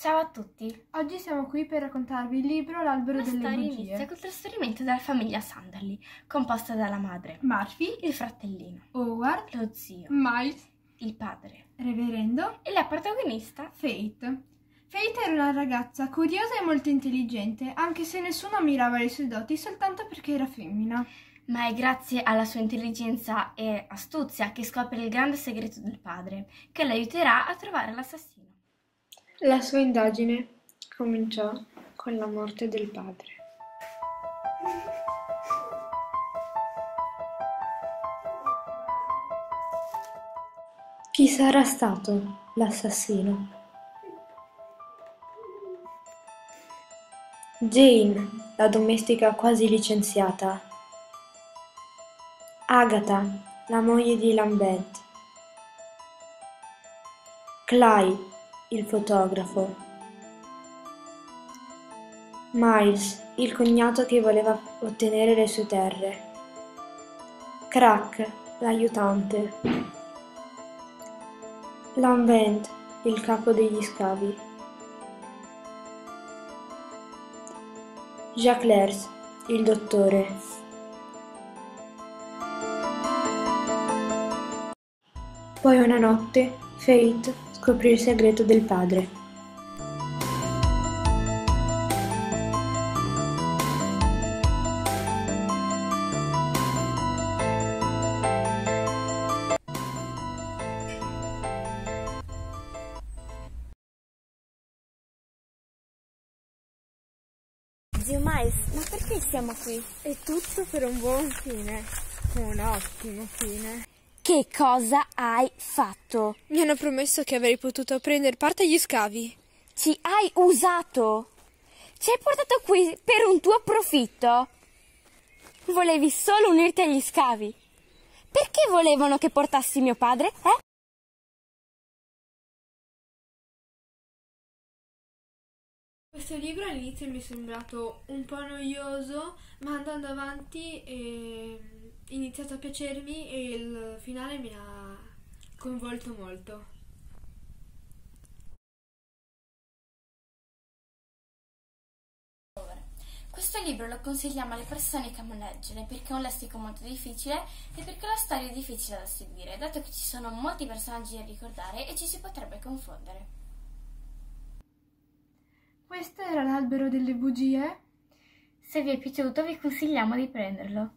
Ciao a tutti! Oggi siamo qui per raccontarvi il libro L'albero La delle storia bugie. inizia col trasferimento della famiglia Sanderly, composta dalla madre, Murphy, il fratellino, Howard, lo zio, Miles, il padre Reverendo, e la protagonista Fate. Fate era una ragazza curiosa e molto intelligente, anche se nessuno ammirava le sue doti soltanto perché era femmina. ma è grazie alla sua intelligenza e astuzia che scopre il grande segreto del padre, che l'aiuterà a trovare l'assassino. La sua indagine cominciò con la morte del padre. Chi sarà stato l'assassino? Jane, la domestica quasi licenziata. Agatha, la moglie di Lambert. Clyde, il fotografo. Miles, il cognato che voleva ottenere le sue terre. Crack, l'aiutante. Lambent, il capo degli scavi. Jacques, il dottore. Poi una notte, Fate scoprì il segreto del padre. Zio Mais, ma perché siamo qui? È tutto per un buon fine. Un ottimo fine. Che cosa hai fatto? Mi hanno promesso che avrei potuto prendere parte agli scavi. Ci hai usato? Ci hai portato qui per un tuo profitto? Volevi solo unirti agli scavi? Perché volevano che portassi mio padre, eh? Questo libro all'inizio mi è sembrato un po' noioso, ma andando avanti è iniziato a piacermi e il finale mi ha coinvolto molto. Questo libro lo consigliamo alle persone che amano leggere perché è un lessico molto difficile e perché la storia è difficile da seguire, dato che ci sono molti personaggi da ricordare e ci si potrebbe confondere. Questo era l'albero delle bugie. Se vi è piaciuto vi consigliamo di prenderlo.